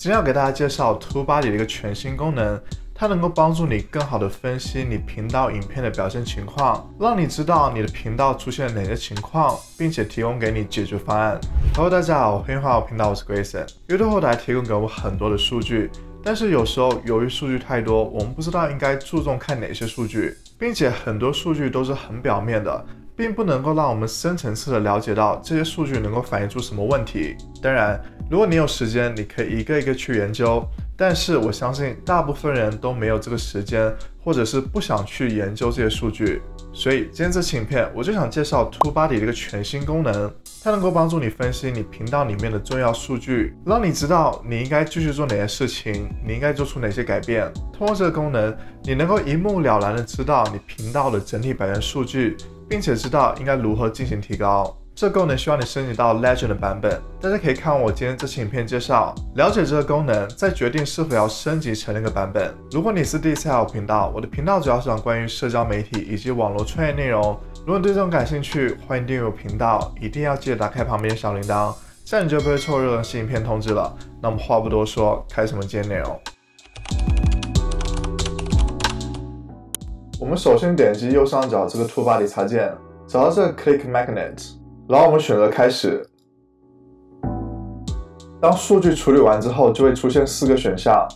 今天要给大家介绍 TubeBuddy 的一个全新功能，它能够帮助你更好的分析你频道影片的表现情况，让你知道你的频道出现哪些情况，并且提供给你解决方案。Hello，大家好，欢迎回到频道，我是 Grayson。YouTube 后台提供给我们很多的数据，但是有时候由于数据太多，我们不知道应该注重看哪些数据，并且很多数据都是很表面的。并不能够让我们深层次的了解到这些数据能够反映出什么问题。当然，如果你有时间，你可以一个一个去研究。但是我相信大部分人都没有这个时间，或者是不想去研究这些数据。所以今天这期影片，我就想介绍 TubeBuddy 的一个全新功能，它能够帮助你分析你频道里面的重要数据，让你知道你应该继续做哪些事情，你应该做出哪些改变。通过这个功能，你能够一目了然的知道你频道的整体表现数据。并且知道应该如何进行提高。这功能需要你升级到 Legend 的版本。大家可以看我今天这期影片介绍，了解这个功能，再决定是否要升级成那个版本。如果你是第一次来我频道，我的频道主要是讲关于社交媒体以及网络创业内容。如果你对这种感兴趣，欢迎订阅我频道，一定要记得打开旁边小铃铛，这样你就不会错过任何新影片通知了。那我们话不多说，开始我们今天内容。我们首先点击右上角这个 Toolbar 插件，找到这个 Click Magnet，然后我们选择开始。当数据处理完之后，就会出现四个选项。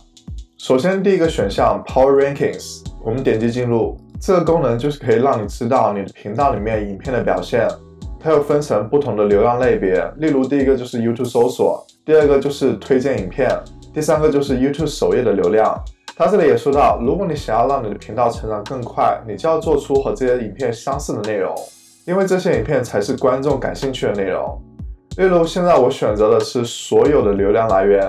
首先第一个选项 Power Rankings，我们点击进入。这个功能就是可以让你知道你的频道里面影片的表现。它又分成不同的流量类别，例如第一个就是 YouTube 搜索，第二个就是推荐影片，第三个就是 YouTube 首页的流量。他这里也说到，如果你想要让你的频道成长更快，你就要做出和这些影片相似的内容，因为这些影片才是观众感兴趣的内容。例如，现在我选择的是所有的流量来源，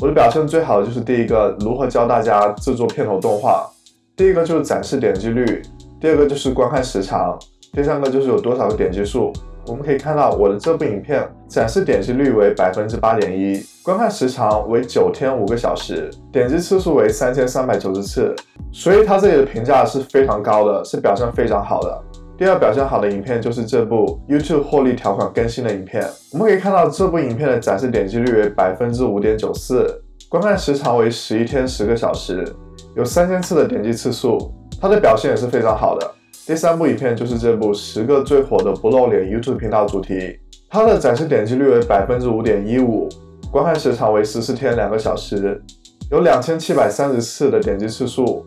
我的表现最好的就是第一个，如何教大家制作片头动画；第一个就是展示点击率，第二个就是观看时长，第三个就是有多少个点击数。我们可以看到，我的这部影片展示点击率为百分之八点一，观看时长为九天五个小时，点击次数为三千三百九十次，所以它这里的评价是非常高的，是表现非常好的。第二表现好的影片就是这部 YouTube 获利条款更新的影片，我们可以看到这部影片的展示点击率为百分之五点九四，观看时长为十一天十个小时，有三千次的点击次数，它的表现也是非常好的。第三部影片就是这部十个最火的不露脸 YouTube 频道主题，它的展示点击率为百分之五点一五，观看时长为十四天两个小时，有两千七百三十次的点击次数。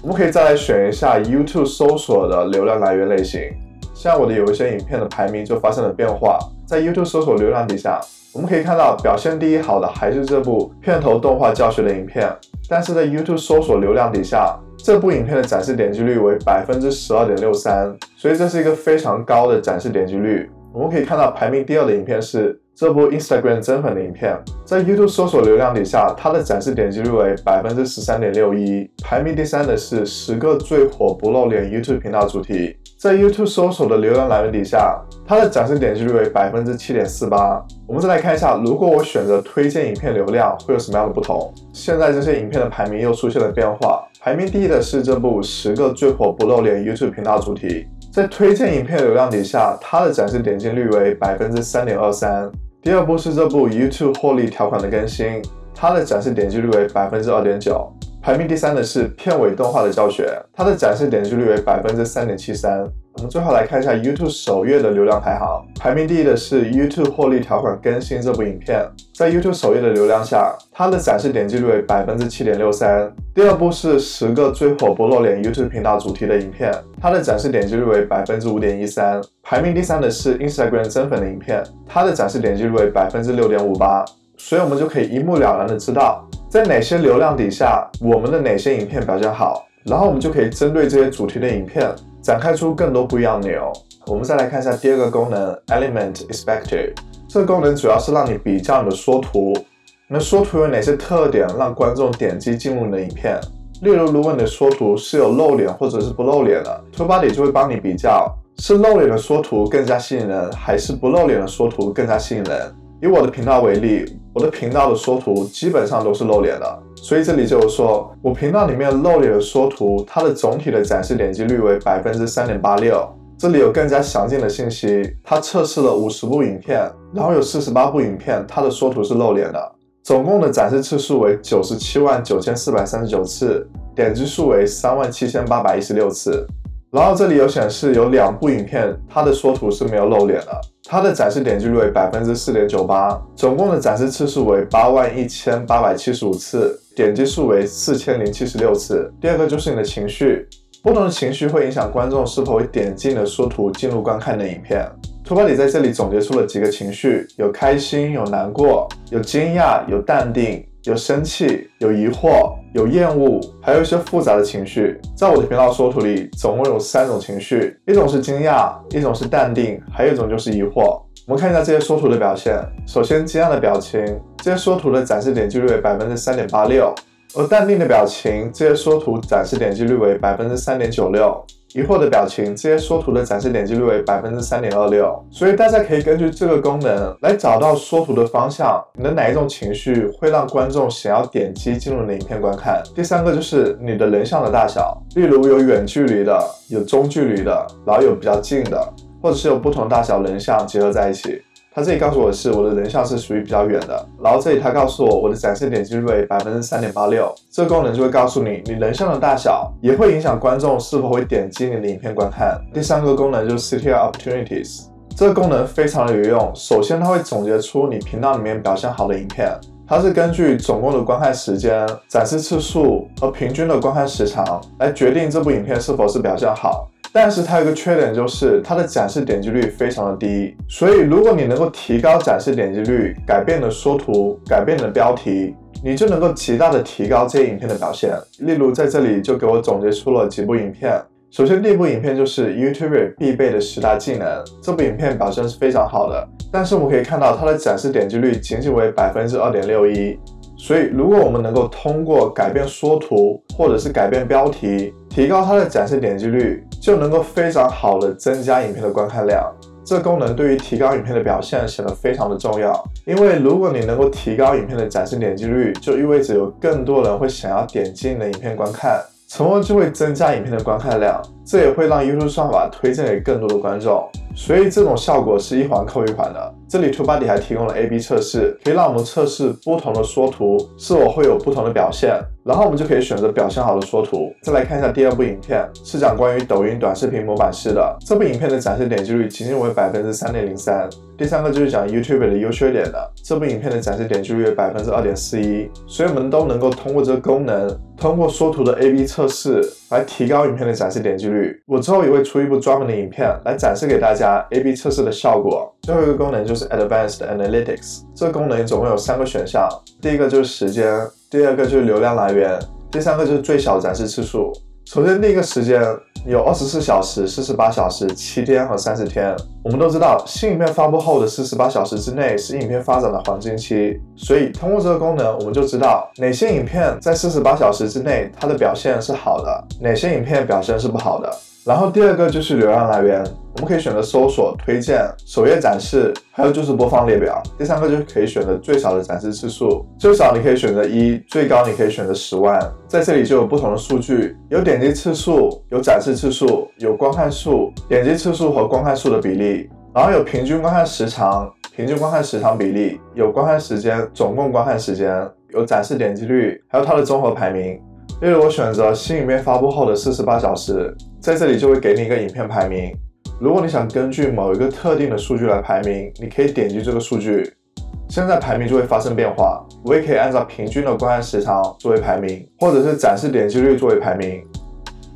我们可以再来选一下 YouTube 搜索的流量来源类型，像我的有一些影片的排名就发生了变化，在 YouTube 搜索流量底下，我们可以看到表现第一好的还是这部片头动画教学的影片，但是在 YouTube 搜索流量底下。这部影片的展示点击率为百分之十二点六三，所以这是一个非常高的展示点击率。我们可以看到，排名第二的影片是这部 Instagram 增粉的影片，在 YouTube 搜索流量底下，它的展示点击率为百分之十三点六一。排名第三的是十个最火不露脸 YouTube 频道主题，在 YouTube 搜索的流量来源底下，它的展示点击率为百分之七点四八。我们再来看一下，如果我选择推荐影片流量，会有什么样的不同？现在这些影片的排名又出现了变化。排名第一的是这部十个最火不露脸 YouTube 频道主题，在推荐影片流量底下，它的展示点击率为百分之三点二三。第二部是这部 YouTube 获利条款的更新，它的展示点击率为百分之二点九。排名第三的是片尾动画的教学，它的展示点击率为百分之三点七三。我们最后来看一下 YouTube 首页的流量排行，排名第一的是 YouTube 获利条款更新这部影片，在 YouTube 首页的流量下，它的展示点击率为百分之七点六三。第二部是十个最火不露脸 YouTube 频道主题的影片，它的展示点击率为百分之五点一三。排名第三的是 Instagram 增粉的影片，它的展示点击率为百分之六点五八。所以，我们就可以一目了然的知道，在哪些流量底下，我们的哪些影片表现好，然后我们就可以针对这些主题的影片。展开出更多不一样的内容。我们再来看一下第二个功能，Element Inspector。这个功能主要是让你比较你的缩图，你的缩图有哪些特点让观众点击进入你的影片。例如，如果你的缩图是有露脸或者是不露脸的，TubeBuddy 就会帮你比较，是露脸的缩图更加吸引人，还是不露脸的缩图更加吸引人。以我的频道为例，我的频道的缩图基本上都是露脸的。所以这里就是说，我频道里面露脸的缩图，它的总体的展示点击率为百分之三点八六。这里有更加详尽的信息，它测试了五十部影片，然后有四十八部影片，它的缩图是露脸的。总共的展示次数为九十七万九千四百三十九次，点击数为三万七千八百一十六次。然后这里有显示有两部影片，它的缩图是没有露脸的，它的展示点击率为百分之四点九八，总共的展示次数为八万一千八百七十五次，点击数为四千零七十六次。第二个就是你的情绪，不同的情绪会影响观众是否会点击你的缩图进入观看的影片。图巴里在这里总结出了几个情绪，有开心，有难过，有惊讶，有淡定。有生气，有疑惑，有厌恶，还有一些复杂的情绪。在我的频道说图里，总共有三种情绪，一种是惊讶，一种是淡定，还有一种就是疑惑。我们看一下这些说图的表现。首先，惊讶的表情，这些说图的展示点击率为百分之三点八六；而淡定的表情，这些说图展示点击率为百分之三点九六。疑惑的表情，这些缩图的展示点击率为百分之三点二六，所以大家可以根据这个功能来找到缩图的方向，你的哪一种情绪会让观众想要点击进入你的影片观看。第三个就是你的人像的大小，例如有远距离的，有中距离的，然后有比较近的，或者是有不同大小人像结合在一起。它这里告诉我是我的人像是属于比较远的，然后这里它告诉我我的展示点击率为百分之三点八六，这个功能就会告诉你你人像的大小也会影响观众是否会点击你的影片观看。第三个功能就是 CTR Opportunities，这个功能非常的有用。首先它会总结出你频道里面表现好的影片，它是根据总共的观看时间、展示次数和平均的观看时长来决定这部影片是否是表现好。但是它有个缺点，就是它的展示点击率非常的低。所以如果你能够提高展示点击率，改变的缩图，改变的标题，你就能够极大的提高这些影片的表现。例如在这里就给我总结出了几部影片。首先第一部影片就是 YouTuber 必备的十大技能，这部影片表现是非常好的。但是我们可以看到它的展示点击率仅仅为百分之二点六一。所以如果我们能够通过改变缩图或者是改变标题，提高它的展示点击率。就能够非常好的增加影片的观看量，这功能对于提高影片的表现显得非常的重要。因为如果你能够提高影片的展示点击率，就意味着有更多人会想要点击你的影片观看，从而就会增加影片的观看量，这也会让 YouTube 算法推荐给更多的观众。所以这种效果是一环扣一环的。这里 TubeBuddy 还提供了 A/B 测试，可以让我们测试不同的缩图是否会有不同的表现。然后我们就可以选择表现好的缩图。再来看一下第二部影片，是讲关于抖音短视频模板式的。这部影片的展示点击率仅仅为百分之三点零三。第三个就是讲 YouTube 的优缺点的。这部影片的展示点击率为百分之二点四一。所以我们都能够通过这个功能，通过缩图的 A/B 测试来提高影片的展示点击率。我之后也会出一部专门的影片来展示给大家 A/B 测试的效果。最后一个功能就是 Advanced Analytics。这个功能总共有三个选项，第一个就是时间。第二个就是流量来源，第三个就是最小展示次数。首先，第一个时间有二十四小时、四十八小时、七天和三十天。我们都知道，新影片发布后的四十八小时之内是影片发展的黄金期，所以通过这个功能，我们就知道哪些影片在四十八小时之内它的表现是好的，哪些影片表现是不好的。然后第二个就是流量来源，我们可以选择搜索、推荐、首页展示，还有就是播放列表。第三个就是可以选择最少的展示次数，最少你可以选择一，最高你可以选择十万。在这里就有不同的数据，有点击次数，有展示次数，有观看数、点击次数和观看数的比例，然后有平均观看时长、平均观看时长比例，有观看时间、总共观看时间，有展示点击率，还有它的综合排名。例如我选择新影片发布后的四十八小时。在这里就会给你一个影片排名。如果你想根据某一个特定的数据来排名，你可以点击这个数据，现在排名就会发生变化。我也可以按照平均的观看时长作为排名，或者是展示点击率作为排名。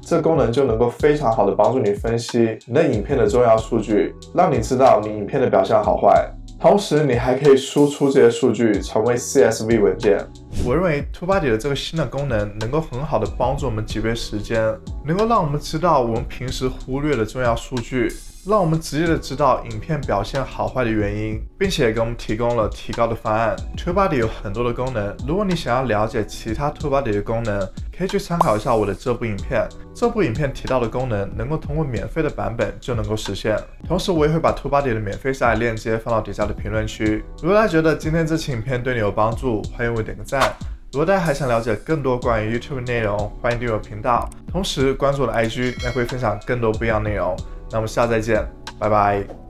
这功能就能够非常好的帮助你分析你的影片的重要数据，让你知道你影片的表现好坏。同时，你还可以输出这些数据成为 CSV 文件。我认为 turbo 的这个新的功能能够很好的帮助我们节约时间，能够让我们知道我们平时忽略的重要数据。让我们直接的知道影片表现好坏的原因，并且给我们提供了提高的方案。TubeBuddy 有很多的功能，如果你想要了解其他 TubeBuddy 的功能，可以去参考一下我的这部影片。这部影片提到的功能，能够通过免费的版本就能够实现。同时，我也会把 TubeBuddy 的免费下载链接放到底下的评论区。如果大家觉得今天这期影片对你有帮助，欢迎为我点个赞。如果大家还想了解更多关于 YouTube 内容，欢迎订阅频道，同时关注我的 IG，那会分享更多不一样内容。那我们下次再见，拜拜。